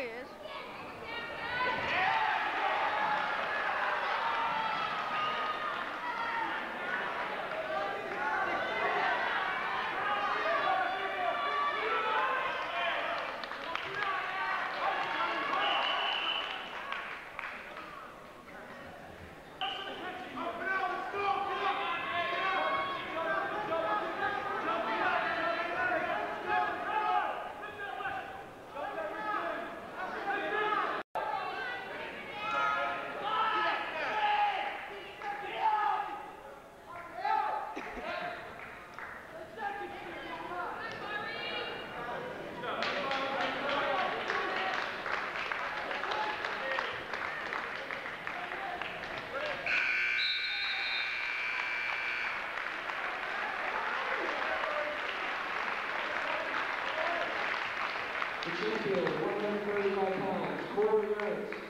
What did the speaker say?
serious? The champion, 135 pounds, Corey Rhodes.